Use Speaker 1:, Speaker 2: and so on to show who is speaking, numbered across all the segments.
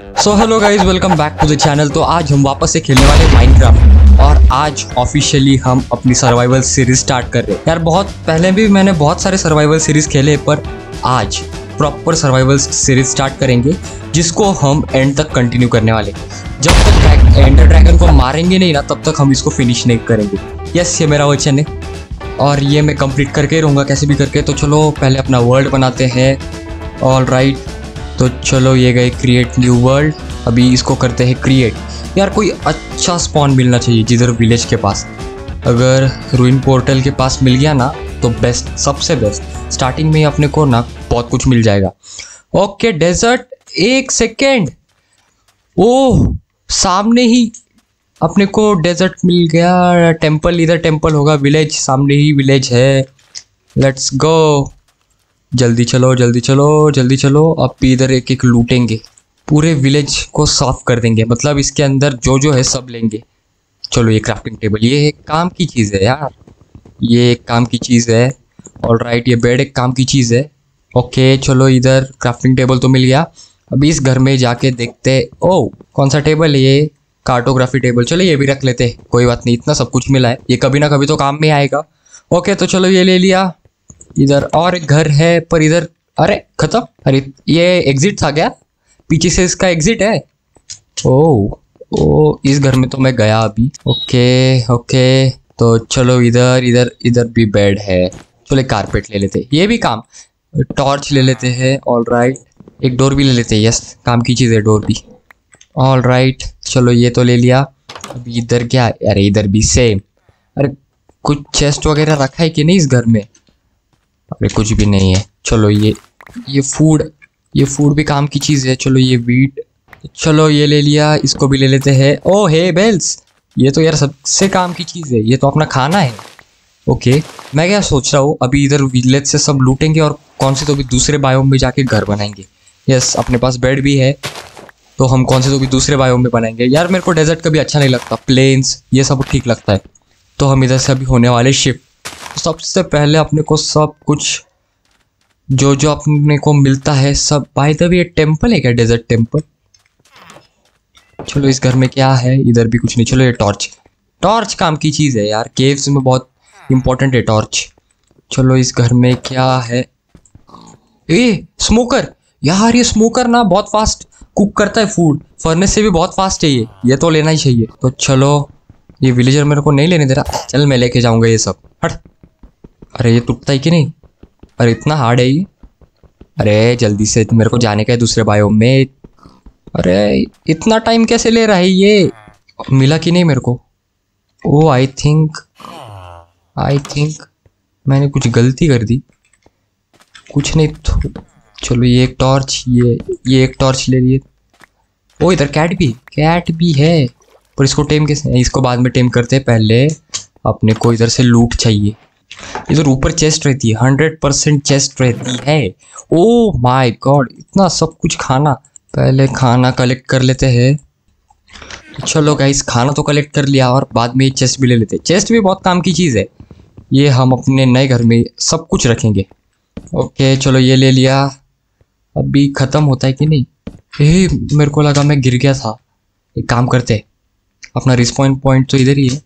Speaker 1: So hello guys welcome back to the channel तो आज हम वापस से खेलने वाले माइनक्राफ्ट और आज ऑफिशियली हम अपनी सर्वाइवल सीरीज़ स्टार्ट कर रहे हैं। यार, बहुत पहले भी मैंने बहुत सारे सर्वाइवल सीरीज़ खेले, पर आज प्रॉपर सर्वाइवल सीरीज़ स्टार्ट करेंगे, जिसको हम एंड तक कंटिन्यू करने वाले जब तक एंडर ड्रैगन को मारेंगे नहीं ना, तब तक हम इसको फिनिश नहीं करेंगे। यस ये मेरा वचन है। और ये मैं कंप्लीट करके रहूँगा, कैसे भी करके। तो चलो, पहले अपना वर्ल्ड बनाते हैं। ऑल राइट तो चलो ये गए क्रिएट न्यू वर्ल्ड अभी इसको करते हैं क्रिएट यार, कोई अच्छा स्पॉन मिलना चाहिए जिधर विलेज के पास। अगर रूइन पोर्टल के पास मिल गया ना तो बेस्ट सबसे बेस्ट स्टार्टिंग में ही अपने को ना बहुत कुछ मिल जाएगा। ओके डेजर्ट एक सेकेंड ओह, सामने ही अपने को डेजर्ट मिल गया। टेंपल इधर टेंपल होगा विलेज सामने ही विलेज है। लेट्स गो जल्दी चलो जल्दी चलो जल्दी चलो। अब इधर एक एक लूटेंगे। पूरे विलेज को साफ़ कर देंगे। मतलब इसके अंदर जो जो है सब लेंगे। चलो, ये क्राफ्टिंग टेबल ये एक काम की चीज़ है यार। ये एक काम की चीज़ है। और राइट ये बेड एक काम की चीज़ है। ओके चलो इधर क्राफ्टिंग टेबल तो मिल गया। अभी इस घर में जाके देखते ओ कौन सा टेबल है ये? कार्टोग्राफी टेबल चलो, ये भी रख लेते कोई बात नहीं, इतना सब कुछ मिला है। ये कभी ना कभी तो काम में आएगा। ओके तो चलो, ये ले लिया। इधर और एक घर है, पर इधर, अरे, खत्म। अरे, ये एग्जिट था क्या? पीछे से इसका एग्जिट है? ओ ओ इस घर में तो मैं गया अभी। ओके ओके तो चलो इधर इधर इधर भी बेड है। चलो कारपेट ले लेते ये भी काम। टॉर्च ले लेते हैं ऑल राइट एक डोर भी ले लेते हैं यस काम की चीज़ है डोर भी। ऑल राइट चलो ये तो ले लिया। अभी इधर क्या अरे, इधर भी सेम अरे, कुछ चेस्ट वगैरह रखा है कि नहीं इस घर में? अरे कुछ भी नहीं है। चलो ये ये फ़ूड ये फ़ूड भी काम की चीज़ है। चलो ये वीट चलो ये ले लिया, इसको भी ले लेते हैं। ओ हे बेल्स ये तो यार सबसे काम की चीज़ है। ये तो अपना खाना है। ओके मैं क्या सोच रहा हूँ, अभी इधर विलेज से सब लूटेंगे और कौन से तो भी दूसरे बायोम में जाके घर बनाएँगे। यस अपने पास बेड भी है तो हम कौन से तो भी दूसरे बायोम में बनाएँगे। यार मेरे को डेजर्ट कभी अच्छा नहीं लगता। प्लेन्स ये सब ठीक लगता है। तो हम इधर से अभी होने वाले शिफ्ट सबसे पहले अपने को सब कुछ, जो जो अपने को मिलता है सब बाय द वे टेंपल है क्या? डेजर्ट टेंपल चलो, इस घर में क्या है? इधर भी कुछ नहीं। चलो, ये टॉर्च टॉर्च काम की चीज़ है यार। केव्स में बहुत इंपॉर्टेंट है टॉर्च चलो, इस घर में क्या है? ए स्मोकर यार, ये स्मोकर ना बहुत फास्ट कुक करता है फ़ूड फर्नेस से भी बहुत फास्ट है ये। ये तो लेना ही चाहिए। तो चलो, ये विलेजर मेरे को नहीं लेने दे रहा। चल, मैं लेके जाऊँगा ये सब। हट। अरे, ये टूटता है कि नहीं? अरे, इतना हार्ड है ये। अरे, जल्दी से मेरे को जाने का है दूसरे बायो में। अरे, इतना टाइम कैसे ले रहा है ये? मिला कि नहीं मेरे को? ओ आई थिंक आई थिंक मैंने कुछ गलती कर दी। कुछ नहीं तो चलो, ये एक टॉर्च ये ये एक टॉर्च ले लिए। ओ, इधर कैट भी कैट भी है। पर इसको टेम कैसे इसको बाद में टेम करते हैं पहले। अपने को इधर से लूट चाहिए। इधर ऊपर चेस्ट रहती है हंड्रेड परसेंट चेस्ट रहती है। ओ माय गॉड इतना सब कुछ खाना। पहले खाना कलेक्ट कर लेते हैं। चलो गाइस खाना तो कलेक्ट कर लिया और बाद में चेस्ट भी ले लेते हैं। चेस्ट भी बहुत काम की चीज़ है। ये हम अपने नए घर में सब कुछ रखेंगे। ओके चलो ये ले लिया। अभी ख़त्म होता है कि नहीं? ए, मेरे को लगा मैं गिर गया था। एक काम करते अपना रिस्पॉइंट पॉइंट तो इधर ही है।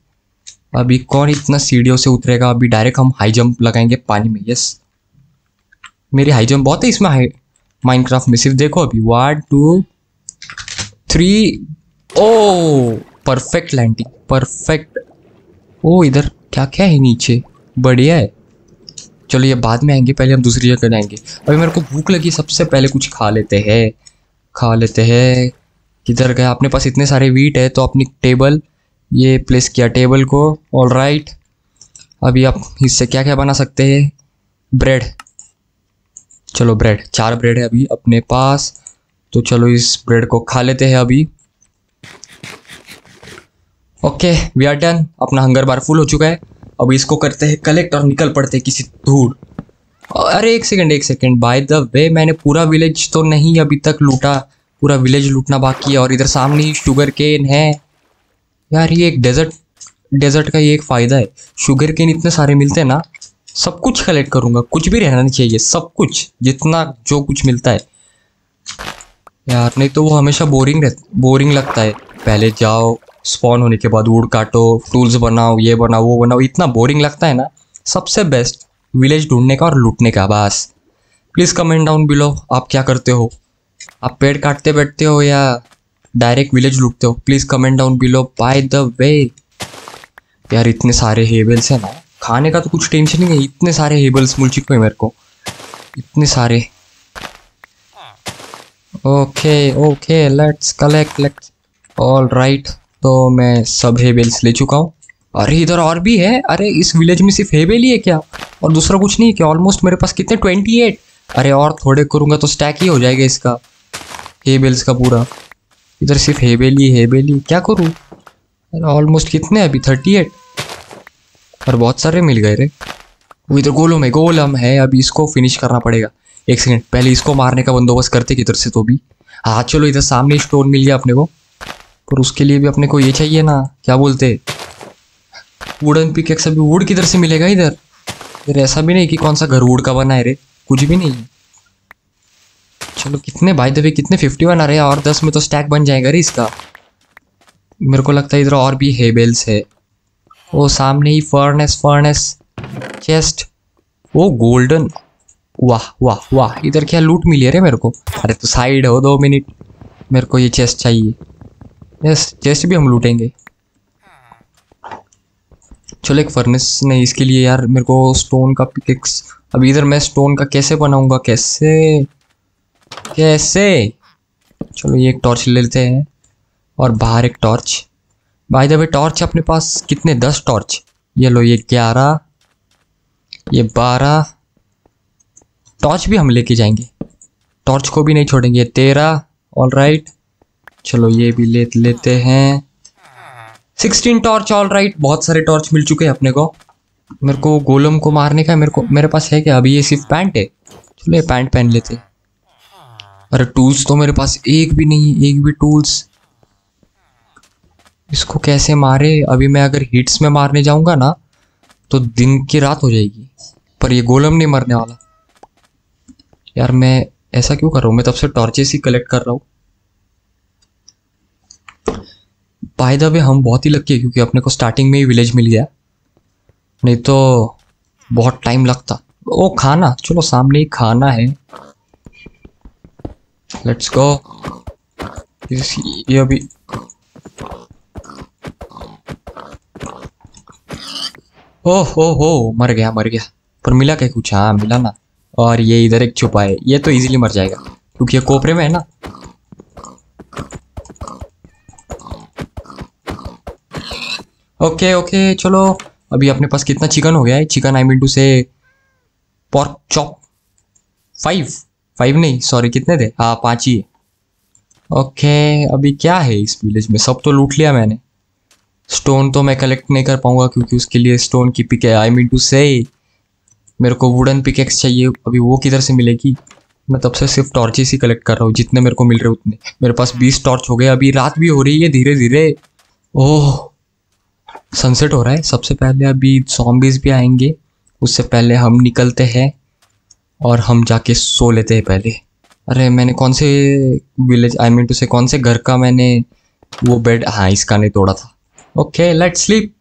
Speaker 1: अभी कौन इतना सीढ़ियों से उतरेगा? अभी डायरेक्ट हम हाई जंप लगाएँगे पानी में यस मेरी हाई जंप बहुत है इसमें हाई माइनक्राफ्ट में सिर्फ़ देखो अभी। One two three oh perfect landing perfect oh इधर क्या क्या है नीचे? बढ़िया है। चलो ये बाद में आएँगे, पहले हम दूसरी जगह जाएँगे। अभी मेरे को भूख लगी, सबसे पहले कुछ खा लेते हैं। खा लेते हैं। किधर गए? अपने पास इतने सारे वीट है तो अपनी टेबल ये प्लेस किया टेबल को ऑल राइट अभी आप इससे क्या क्या बना सकते हैं? ब्रेड चलो ब्रेड चार ब्रेड है अभी अपने पास. तो चलो इस ब्रेड को खा लेते हैं अभी. ओके वी आर डन अपना हंगर बार फुल हो चुका है. अब इसको करते हैं कलेक्ट और निकल पड़ते हैं किसी दूर अरे, एक सेकंड एक सेकंड बाय द वे मैंने पूरा विलेज तो नहीं अभी तक लूटा. पूरा विलेज लूटना बाकी है और इधर सामने ही शुगर केन है. यार, ये एक डेजर्ट डेजर्ट का ये एक फ़ायदा है। शुगर केन इतने सारे मिलते हैं ना, सब कुछ कलेक्ट करूँगा। कुछ भी रहना नहीं चाहिए, सब कुछ, जितना जो कुछ मिलता है। यार, नहीं तो वो हमेशा बोरिंग रह बोरिंग लगता है। पहले जाओ स्पॉन होने के बाद वुड काटो टूल्स बनाओ, ये बनाओ, वो बनाओ, इतना बोरिंग लगता है ना। सबसे बेस्ट विलेज ढूँढने का और लूटने का, बस। प्लीज़ कमेंट डाउन बिलो आप क्या करते हो? आप पेड़ काटते बैठते हो या डायरेक्ट विलेज लूटते हो। Please comment down below by the way यार इतने सारे हेबल्स हैं ना। खाने का तो कुछ टेंशन ही नहीं इतने सारे हेबल्स मिल चुके हैं मेरे को। इतने सारे। Okay okay let's collect let's all right तो मैं सब हेबल्स ले चुका हूँ। अरे, इधर और भी है। अरे, इस विलेज में सिर्फ़ हेबेल ही है क्या? और दूसरा कुछ नहीं है क्या? ऑलमोस्ट मेरे पास कितने? ट्वेंटी एट अरे, और थोड़े करूँगा तो स्टैक ही हो जाएगा इसका। हेबेल्स का पूरा। इधर सिर्फ़ हेबेल हेबेल क्या करूँ? ऑलमोस्ट कितने अभी? थर्टी एट और बहुत सारे मिल गए रे। वो इधर गोलम है गोलम है। अभी इसको फिनिश करना पड़ेगा। एक सेकेंड पहले इसको मारने का बंदोबस्त करते किधर से तो भी। हाँ चलो इधर सामने स्टोन मिल गया अपने को। पर उसके लिए भी अपने को ये चाहिए ना। क्या बोलते? वुडन पिक एक अभी वुड किधर से मिलेगा इधर? इधर ऐसा भी नहीं कि कौन सा घर वुड का बना है रे। कुछ भी नहीं। चलो, कितने भाई दबे कितने फिफ्टी वन आ रहे हैं और दस में तो स्टैक बन जाएगा रे इसका। मेरे को लगता है इधर और भी हेबेल्स है। वो सामने ही फर्नेस फर्नेस चेस्ट वो गोल्डन वाह वाह वाह, इधर क्या लूट मिली है मेरे को? अरे तो साइड हो दो मिनट मेरे को ये चेस्ट चाहिए। यस चेस्ट भी हम लूटेंगे चलो, एक फर्नेस नहीं, इसके लिए यार मेरे को स्टोन का पिकेक्स अभी इधर मैं स्टोन का कैसे बनाऊँगा? कैसे? कैसे? चलो ये एक टॉर्च ले लेते हैं। और बाहर एक टॉर्च द वे टॉर्च अपने पास कितने? दस टॉर्च ये लो, ये ग्यारह, ये बारह। टॉर्च भी हम लेके जाएँगे। टॉर्च को भी नहीं छोड़ेंगे। तेरह ऑल राइट चलो ये भी ले, लेते हैं। सिक्सटीन टॉर्च ऑल राइट बहुत सारे टॉर्च मिल चुके हैं अपने को। मेरे को गोलम को मारने का मेरे को, मेरे पास है क्या? अभी ये सिर्फ़ पैंट है। चलो ये पैंट पहन लेते अरे टूल्स तो मेरे पास एक भी नहीं है, एक भी टूल्स इसको कैसे मारे? अभी मैं अगर हिट्स में मारने जाऊँगा ना तो दिन की रात हो जाएगी। पर ये गोलम नहीं मरने वाला। यार मैं ऐसा क्यों कर रहा हूँ? मैं तब से टॉर्चेस ही कलेक्ट कर रहा हूँ। बाय द वे हम बहुत ही लकी है, क्योंकि अपने को स्टार्टिंग में ही विलेज मिल गया। नहीं तो बहुत टाइम लगता। ओ, खाना? चलो सामने ही खाना है। लेट्स गो ये अभी ओह हो हो मर गया मर गया। पर मिला क्या कुछ? हाँ मिला ना। और ये इधर एक छुपा है। ये तो इजीली मर जाएगा। क्योंकि ये कोपरे में है ना। ओके ओके चलो। अभी अपने पास कितना चिकन हो गया है? Chicken I mean to say pork chop five five नहीं सॉरी कितने थे? हाँ पाँच ही है। ओके अभी क्या है इस विलेज में? सब तो लूट लिया मैंने। स्टोन तो मैं कलेक्ट नहीं कर पाऊँगा क्योंकि उसके लिए स्टोन की पिक आई मीन टू से मेरे को वुडन पिकेक्स चाहिए। अभी वो किधर से मिलेगी? मैं तब से सिर्फ़ टॉर्चेस ही कलेक्ट कर रहा हूँ। जितने मेरे को मिल रहे उतने। मेरे पास बीस टॉर्च हो गए। अभी रात भी हो रही है धीरे धीरे ओह सनसेट हो रहा है। सबसे पहले अभी जॉम्बीज भी आएँगे। उससे पहले हम निकलते हैं। और हम जाके सो लेते हैं पहले। अरे, मैंने कौन से विलेज आई मीन टू से कौन से घर का मैंने वो बेड हाँ इसका नहीं तोड़ा था। Okay let sleep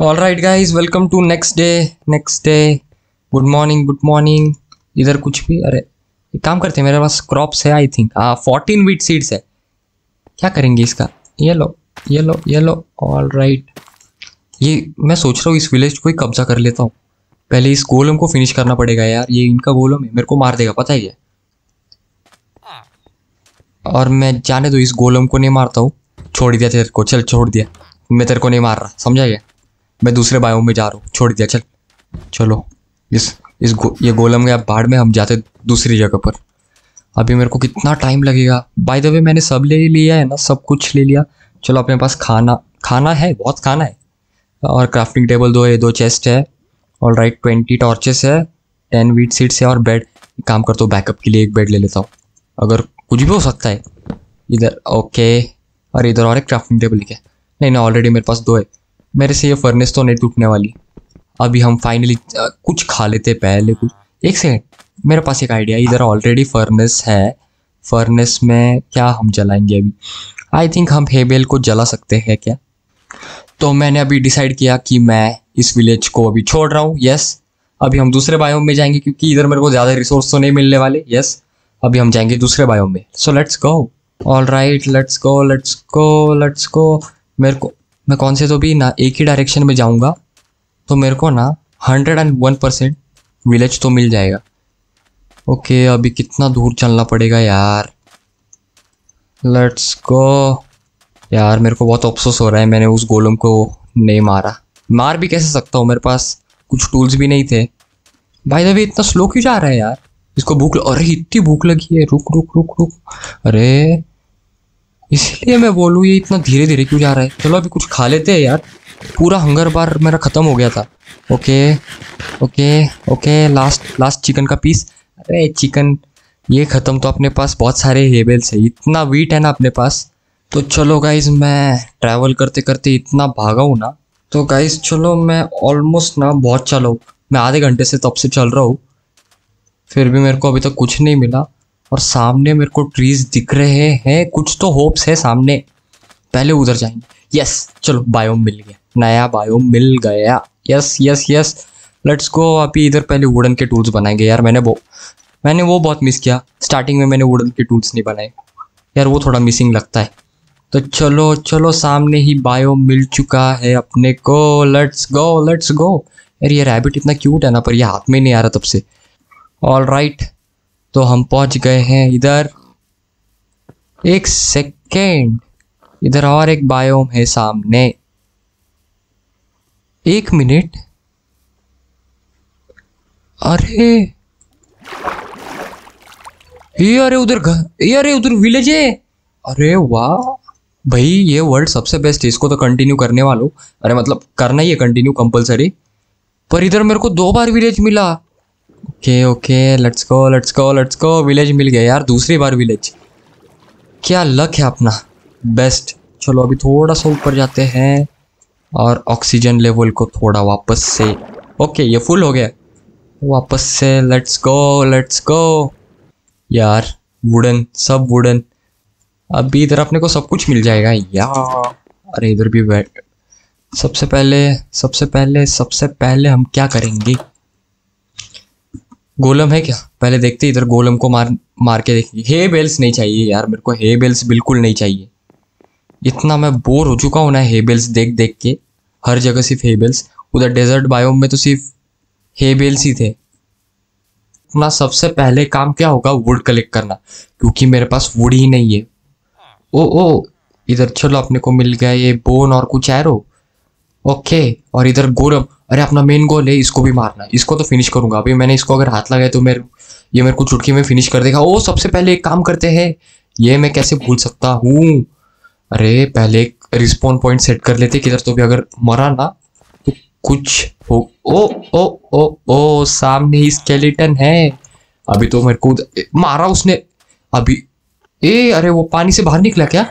Speaker 1: all right guys welcome to next day next day good morning good morning इधर कुछ भी, अरे, एक काम करते हैं, मेरे पास क्रॉप्स है आई थिंक हाँ फोर्टीन वीट सीड्स है। क्या करेंगे इसका? ये लो ये लो ये लो ऑल राइट ये मैं सोच रहा हूँ इस विलेज को ही कब्जा कर लेता हूँ। पहले इस गोलम को फिनिश करना पड़ेगा यार ये इनका गोलम है मेरे को मार देगा पता ही है और मैं जाने दो इस गोलम को नहीं मारता हूँ। छोड़ दिया तेरे को चल छोड़ दिया। मैं तेरे को नहीं मार रहा समझा गया मैं दूसरे बायों में जा रहा हूँ छोड़ दिया चल। चलो इस इस गो, ये गोलम गया बाढ़ में हम जाते दूसरी जगह पर। अभी मेरे को कितना टाइम लगेगा। बाय द वे मैंने सब ले लिया है ना सब कुछ ले लिया। चलो अपने पास खाना खाना है बहुत खाना है। और क्राफ्टिंग टेबल दो है दो चेस्ट है। और राइट ट्वेंटी टॉर्चेस है टेन वीट सीट्स है और बेड काम करता हूँ बैकअप के लिए, एक बेड ले लेता हूँ। अगर कुछ भी हो सकता है, इधर ओके और इधर और एक क्राफ्टिंग टेबल क्या नहीं नहीं ऑलरेडी मेरे पास दो है। मेरे से ये फर्नेस तो नहीं टूटने वाली। अभी हम फाइनली कुछ खा लेते पहले कुछ। एक सेकेंड मेरे पास एक आइडिया इधर ऑलरेडी फर्नेस है। फर्नेस में क्या हम जलाएँगे अभी? आई थिंक हम हेबेल को जला सकते हैं क्या? तो मैंने अभी डिसाइड किया कि मैं इस विलेज को अभी छोड़ रहा हूँ। यस अभी हम दूसरे बायोम में जाएँगे क्योंकि इधर मेरे को ज़्यादा रिसोर्स तो नहीं मिलने वाले। यस अभी हम जाएँगे दूसरे बायोम में। So let's go all right let's go let's go let's go मेरे को मैं कौन से तो भी ना एक ही डायरेक्शन में जाऊँगा तो मेरे को ना hundred and one percent village तो मिल जाएगा। ओके okay, अभी कितना दूर चलना पड़ेगा यार। लेट्स गो यार, मेरे को बहुत अफसोस हो रहा है, मैंने उस गोलम को नहीं मारा। मार भी कैसे सकता हूँ? मेरे पास कुछ टूल्स भी नहीं थे। भाई दबी इतना स्लो क्यों जा रहा है यार? इसको भूख अरे, इतनी भूख लगी है। रुक रुक रुक रुक। अरे, इसलिए मैं बोलूँ, ये इतना धीरे धीरे क्यों जा रहा है? चलो, अभी कुछ खा लेते हैं यार। पूरा हंगर बार मेरा ख़त्म हो गया था। Okay okay okay last last chicken का पीस अरे चिकन ये ख़त्म तो अपने पास बहुत सारे हेबल्स है। इतना वीट है ना अपने पास। तो चलो गाइज़ मैं ट्रैवल करते करते इतना भागा हूँ ना तो गाइज़ चलो मैं ऑलमोस्ट ना बहुत चलो मैं आधे घंटे से तब से चल रहा हूँ। फिर भी मेरे को अभी तक तो कुछ नहीं मिला। और सामने मेरे को ट्रीज दिख रहे हैं। कुछ तो होप्स है सामने। पहले उधर जाएँगे। यस चलो बायोम मिल गया। नया बायोम मिल गया। Yes yes yes let's go अभी इधर पहले वुडन के टूल्स बनाएँगे। यार, मैंने वो मैंने वो बहुत मिस किया। स्टार्टिंग में मैंने वुडन के टूल्स नहीं बनाए। यार, वो थोड़ा मिसिंग लगता है। तो चलो चलो सामने ही बायो मिल चुका है अपने को। लेट्स गो लेट्स गो यार ये रैबिट इतना क्यूट है ना, पर ये हाथ में नहीं आ रहा तब से। ऑल राइट तो हम पहुँच गए हैं इधर। एक सेकेंड इधर और एक बायोम है सामने। एक मिनट अरे। ये अरे उधर घर ये अरे उधर विलेज है। अरे वाह। भाई, ये वर्ल्ड सबसे बेस्ट है, इसको तो कंटिन्यू करने वालों। अरे मतलब करना ही है कंटिन्यू कंपलसरी पर इधर मेरे को दो बार विलेज मिला। Okay okay let's go let's go let's go village मिल गया यार, दूसरी बार विलेज क्या लक है अपना। बेस्ट चलो, अभी थोड़ा सा ऊपर जाते हैं और ऑक्सीजन लेवल को थोड़ा वापस से। ओके ये फुल हो गया। वापस से लेट्स गो लेट्स गो यार वुडन सब वुडन अभी इधर अपने को सब कुछ मिल जाएगा यार। अरे इधर भी बैठ। सबसे पहले सबसे पहले सबसे पहले हम क्या करेंगे? गोलम है क्या? पहले देखते इधर गोलम को मार मार के देखेंगे। हे बेल्स नहीं चाहिए यार, मेरे को हे बेल्स बिल्कुल नहीं चाहिए। इतना मैं बोर हो चुका हूँ ना हे बेल्स देख देख के। हर जगह सिर्फ़ हे बेल्स। उधर डेजर्ट बायोम में तो सिर्फ़ हे बेल्स ही थे। अपना सबसे पहले काम क्या होगा? वुड कलेक्ट करना। क्योंकि मेरे पास वुड ही नहीं है। ओ ओ, इधर चलो, अपने को मिल गया ये बोन और कुछ एरो ओके और इधर गोरम, अरे अपना मेन गोल है, इसको भी मारना। इसको तो फिनिश करूँगा। अभी मैंने इसको अगर हाथ लगाया तो मेरे, ये मेरे को चुटकी में फिनिश कर देगा। ओ, सबसे पहले एक काम करते हैं। ये मैं कैसे भूल सकता हूँ? अरे, पहले एक रिस्पॉन पॉइंट सेट कर लेते किधर तो भी अगर मरा ना तो कुछ हो, ओ ओ ओ ओ, सामने ही स्केलेटन है। अभी तो मेरे को मारा उसने। अभी ए, अरे वो पानी से बाहर निकला क्या?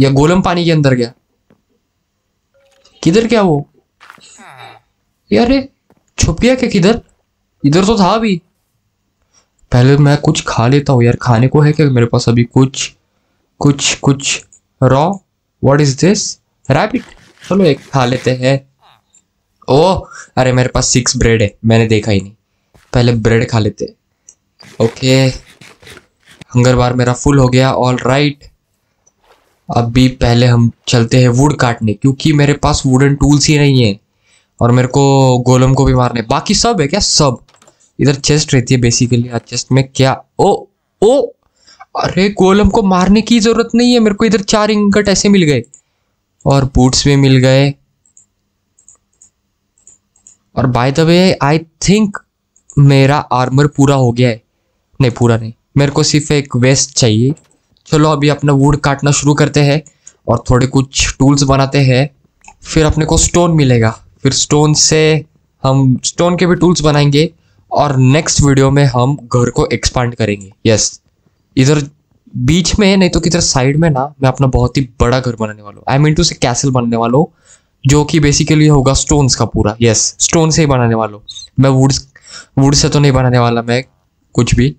Speaker 1: या गोलम पानी के अंदर गया? किधर क्या वो? यार छुप गया क्या किधर? इधर तो था अभी। पहले मैं कुछ खा लेता हूँ यार। खाने को है क्या मेरे पास अभी कुछ? कुछ कुछ। Raw what is this rabbit चलो एक खा लेते हैं। ओ अरे मेरे पास सिक्स ब्रेड है। मैंने देखा ही नहीं। पहले ब्रेड खा लेते। ओके हंगर बार मेरा फुल हो गया ऑल राइट अभी पहले हम चलते हैं वुड काटने, क्योंकि मेरे पास वुडन टूल्स ही नहीं है और मेरे को गोलम को भी मारने बाकी सब है क्या? सब। इधर चेस्ट रहती है बेसिकली चेस्ट में क्या? ओ ओ, अरे गोलम को मारने की ज़रूरत नहीं है। मेरे को इधर चार इंगट ऐसे मिल गए और बूट्स भी मिल गए। और by the way I think मेरा आर्मर पूरा हो गया है। नहीं, पूरा नहीं। मेरे को सिर्फ़ एक वेस्ट चाहिए। चलो, अभी अपना वुड काटना शुरू करते हैं और थोड़े कुछ टूल्स बनाते हैं। फिर अपने को स्टोन मिलेगा। फिर स्टोन से हम स्टोन के भी टूल्स बनाएँगे और नेक्स्ट वीडियो में हम घर को एक्सपांड करेंगे। यस इधर बीच में, नहीं तो किधर साइड में ना, मैं अपना बहुत ही बड़ा घर बनाने वाला हूँ। I mean to say castle बनाने वाला हूँ, जो कि बेसिकली होगा स्टोन्स का पूरा। यस स्टोन से ही बनाने वाला हूँ। मैं वुड्स वुड से तो नहीं बनाने वाला मैं कुछ भी।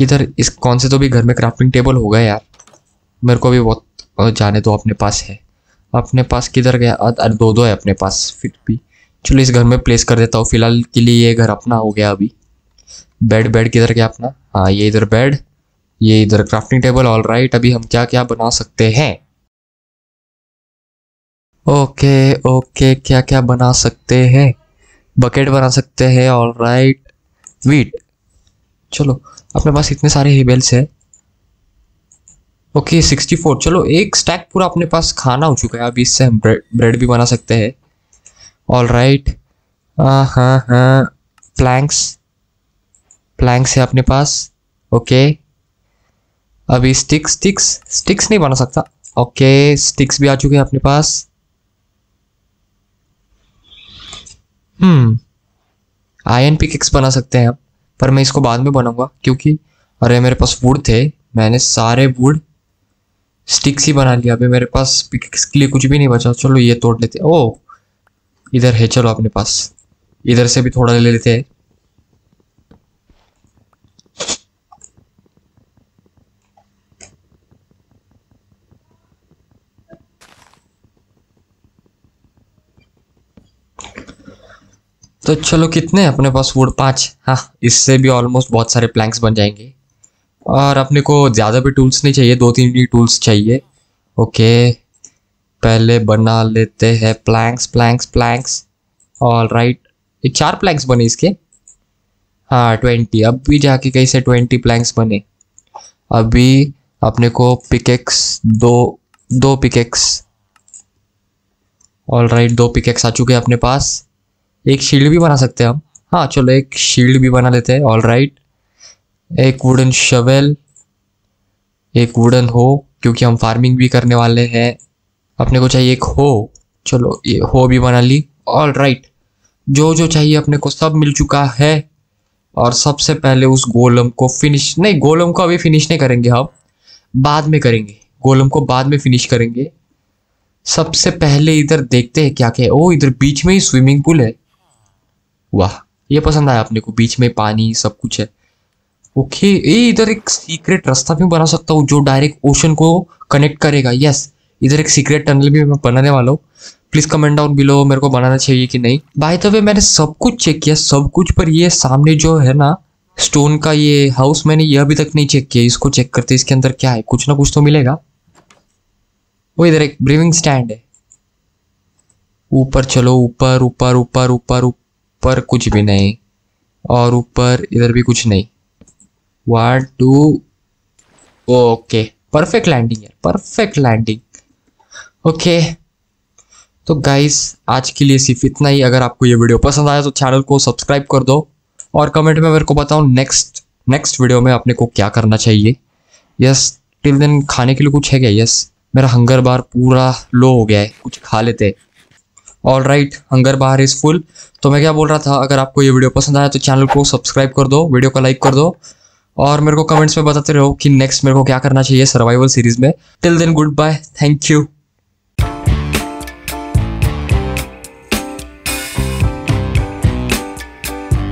Speaker 1: किधर इस, कौन से तो भी घर में क्राफ्टिंग टेबल होगा यार। मेरे को भी बहुत जाने तो अपने पास है। अपने पास किधर गया? अरे दो दो है अपने पास, फिर भी। चलो इस घर में प्लेस कर देता हूँ, फ़िलहाल के लिए ये घर अपना हो गया अभी। बेड बेड किधर गया अपना? हाँ ये इधर बेड ये इधर क्राफ्टिंग टेबल ऑल राइट अभी हम क्या क्या बना सकते हैं? ओके ओके क्या क्या बना सकते हैं? बकेट बना सकते हैं ऑल राइट वीट चलो अपने पास इतने सारे हेबल्स है। ओके सिक्सटी फोर चलो, एक स्टैक पूरा अपने पास खाना हो चुका है। अभी इससे हम ब्रेड ब्रेड भी बना सकते हैं। ऑल राइट हाँ हाँ। प्लैंक्स प्लैंक्स है अपने पास। ओके अभी स्टिक्स स्टिक्स स्टिक्स नहीं बना सकता। ओके स्टिक्स भी आ चुके हैं अपने पास। हम्म आयन पिकेक्स बना सकते हैं अब पर मैं इसको बाद में बनाऊँगा क्योंकि अरे मेरे पास वुड थे, मैंने सारे वुड स्टिक्स ही बना लिया अभी मेरे पास पिक्स के लिए कुछ भी नहीं बचा। चलो ये तोड़ लेते ओ इधर है, चलो अपने पास। इधर से भी थोड़ा ले लेते हैं। तो चलो कितने अपने पास वुड पाँच। हाँ इससे भी ऑलमोस्ट बहुत सारे प्लैंक्स बन जाएँगे। और अपने को ज़्यादा भी टूल्स नहीं चाहिए, दो तीन ही टूल्स चाहिए। ओके पहले बना लेते हैं planks planks planks all right ये चार प्लैंक्स बने इसके। हाँ ट्वेंटी अब भी जाके कहीं से ट्वेंटी प्लैंक्स बने? अभी अपने को पिकेक्स दो दो पिकेक्स ऑल राइट दो पिकेक्स आ चुके हैं अपने पास। एक शील्ड भी बना सकते हैं हम। हाँ चलो एक शील्ड भी बना लेते हैं ऑल राइट एक वुडन शवेल एक वुडन हो क्योंकि हम फ़ार्मिंग भी करने वाले हैं। अपने को चाहिए एक हो चलो, ये हो भी बना ली। ऑल राइट जो जो चाहिए अपने को सब मिल चुका है। और सबसे पहले उस गोलम को फिनिश नहीं गोलम को अभी फिनिश नहीं करेंगे हम। बाद में करेंगे। गोलम को बाद में फिनिश करेंगे। सबसे पहले इधर देखते हैं क्या क्या है। ओ, इधर बीच में ही स्विमिंग पूल है। वाह, ये पसंद आया अपने को, बीच में पानी, सब कुछ है। ओके ये इधर एक सीक्रेट रास्ता भी बना सकता हूँ जो डायरेक्ट ओशन को कनेक्ट करेगा। यस इधर एक सीक्रेट टनल भी मैं बनाने वाला हूँ। प्लीज़ कमेंट डाउन बिलो मेरे को बनाना चाहिए कि नहीं। बाय द वे मैंने सब कुछ चेक किया, सब कुछ, पर ये सामने जो है ना स्टोन का ये हाउस मैंने ये अभी तक नहीं चेक किया। इसको चेक करते इसके अंदर क्या है? कुछ ना कुछ तो मिलेगा। वो इधर एक ब्रीविंग स्टैंड है। ऊपर चलो, ऊपर ऊपर ऊपर ऊपर ऊपर कुछ भी नहीं और ऊपर इधर भी कुछ नहीं। One two okay perfect landing है परफेक्ट लैंडिंग ओके तो गाइस आज के लिए सिर्फ़ इतना ही। अगर आपको ये वीडियो पसंद आया तो चैनल को सब्सक्राइब कर दो और कमेंट में मेरे को बताओ नेक्स्ट नेक्स्ट वीडियो में अपने को क्या करना चाहिए। यस टिल देन खाने के लिए कुछ है क्या? यस मेरा हंगर बार पूरा लो हो गया है, कुछ खा लेते। All right hunger bar is full तो मैं क्या बोल रहा था, अगर आपको ये वीडियो पसंद आया तो चैनल को सब्सक्राइब कर दो वीडियो को लाइक कर दो और मेरे को कमेंट्स में बताते रहो कि नेक्स्ट मेरे को क्या करना चाहिए सर्वाइवल सीरीज़ में. Till then goodbye thank you